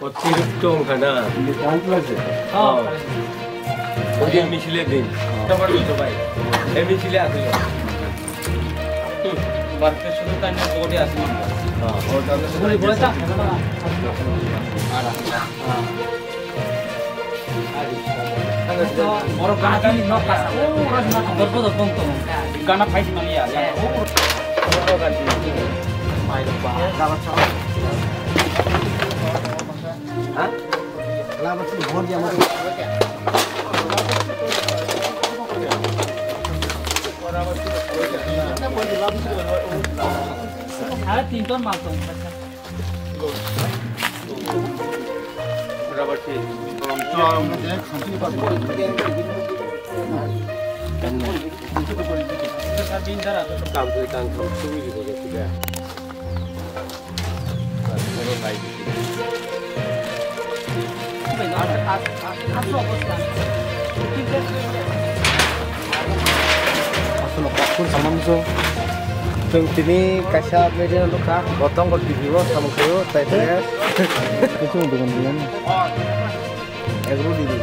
অতিরিক্ত ওখানে ওই মিছিলে দিন তোমার তো ভাই এই মিছিলে আসিল বার্তে শুধু তাই না বডি আছে বড় গানা भूल गया मुझे तीन टन मारता हूँ रबर से काम करे काम करो सुबह भी हो जाती है Asal pakun sama musuh. Tung tini kasih media potong kau video sama kau, tay tay. Itu dengan dengan. Egro di sini.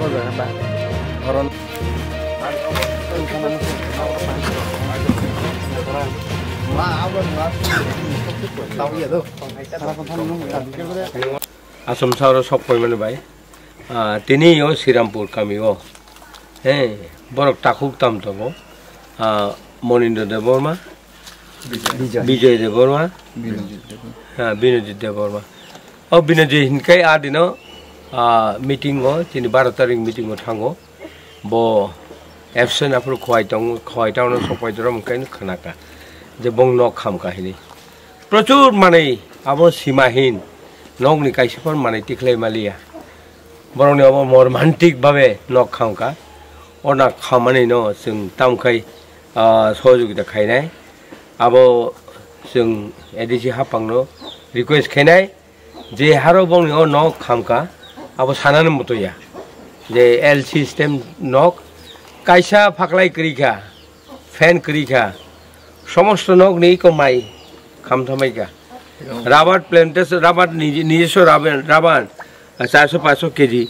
Mau? Orang. Wah, awal. Tahu ya tuh. Assam শহরের সব পরিমাণে ভাই। তিনিও শ্রীরামপুর কামিও। হ্যাঁ বড় টাকুক তাম তব মনীন্দ্র দেব বর্মা বিজয়। দেব বর্মা হ্যাঁ বিনোজিৎ দেব বর্মা। ও বিনোজিৎ হিনকাই আ দিন মিটিং তিনি বারো তারিখ মিটিং থাঙ্গো। ব এবসেন্ট আপনার খোয়াই দং খোয়াই টাউন সপাই দর ওখানে খানাকা। যে বং নক খাম কাহিনী। প্রচুর মানে আবো সীমাহীন। नगनि कायसेफोर माने तिखलै मालिया बरंनि अब मर्मान्टिक भावे न खांका अना खामानि न जों तामखै सहयोगिता खायनाय अब जों एडिसि हाफांनो रिकुवेस्ट खायनाय जे हारो बंनि अ न खामका अब सानानो मतया जे एल सिस्टेम नक কাইসা ফাকলাই করিখা ফ্যান করিখা সমস্ত নগ নেই কমাই খামথামাইকা রাবার প্ল্যান্টেশন রাবার নিজস্ব রাবার রাবার চারশো পাঁচশো কেজি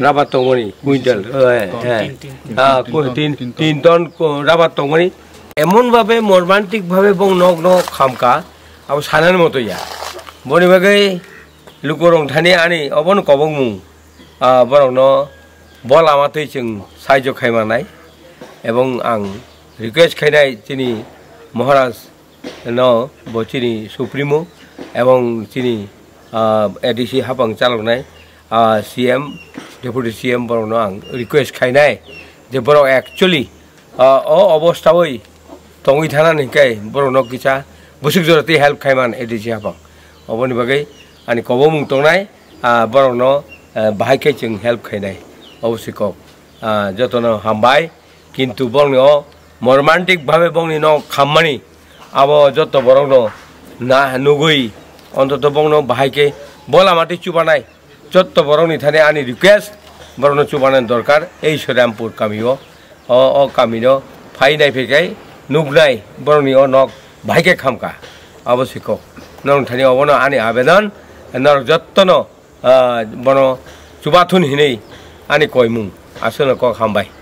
রাবার তমনি কুইন্টাল হ্যাঁ হ্যাঁ। তিন টন হ্যাঁ, রাবার তমনি এমনভাবে মর্মান্তিকভাবে বং নগ্ন খামকা আবার সানার মতো যা বনিভাগে লুকো রংঠানি আনি অবন কবং মু বরং ন বল আমাতেই চ সাহায্য খাইমানাই এবং আং রিকোয়েস্ট খাইনাই তিনি মহারাজ ন বচিনি সুপ্রিমো। এবং তিনি এডিসি হাবাং চালাंनाय সিএম ডেপুটি সিএম বরনো আং রিকোয়েস্ট খাইনাই যে বড় অ্যাকচুয়ালি অ অবস্থাবই টঙি থানা নিকাই বরনো কিছা বসুক জরতে হেল্প খাইমান এডিসি হাবাং অবনি বাগৈ আনি কব মুং টংনাই বরনো বাহাইকে जों হেল্প খাইনাই। অবশ্যই কক যতন হামবাই, কিন্তু বরনো মর্মান্তিকভাবে বংনি ন খামমানি, আব যত বরনো ন নুগুই। অন্তত বংন বাহাইকে বলা মাটি চুবানাই যত বরংনি থানে আনি রিকুয়েস্ট বরং চুবানার দরকার। এই শ্রীরামপুর কামিও, অ অ কামিনো ফাইনাই ফেকাই নুগনাই বরংনি অ নক বাহাইকে খামকা। অবশ্যই কক নং থানি অবন আনি আবেদন, নর যত্ন বন চুবাথুন হিনেই koy mung asuna ko khambay